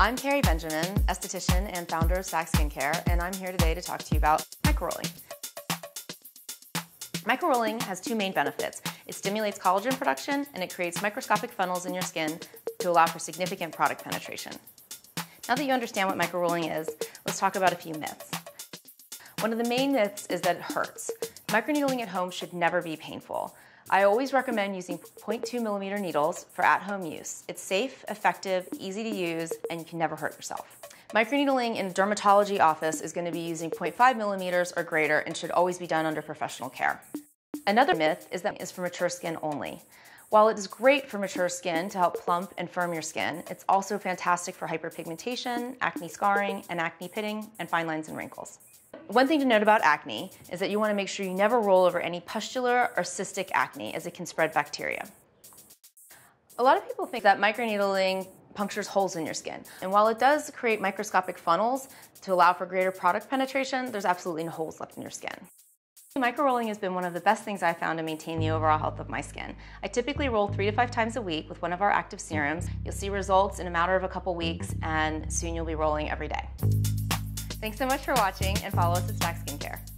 I'm Carrie Benjamin, esthetician and founder of Stacked Skincare, and I'm here today to talk to you about microrolling. Microrolling has two main benefits. It stimulates collagen production and it creates microscopic funnels in your skin to allow for significant product penetration. Now that you understand what microrolling is, let's talk about a few myths. One of the main myths is that it hurts. Microneedling at home should never be painful. I always recommend using 0.2 millimeter needles for at-home use. It's safe, effective, easy to use, and you can never hurt yourself. Microneedling in a dermatology office is going to be using 0.5 millimeters or greater and should always be done under professional care. Another myth is that is for mature skin only. While it is great for mature skin to help plump and firm your skin, it's also fantastic for hyperpigmentation, acne scarring, and acne pitting, and fine lines and wrinkles. One thing to note about acne is that you want to make sure you never roll over any pustular or cystic acne as it can spread bacteria. A lot of people think that microneedling punctures holes in your skin. And while it does create microscopic funnels to allow for greater product penetration, there's absolutely no holes left in your skin. Microrolling has been one of the best things I've found to maintain the overall health of my skin. I typically roll three to five times a week with one of our active serums. You'll see results in a matter of a couple weeks and soon you'll be rolling every day. Thanks so much for watching and follow us at Stacked Skincare.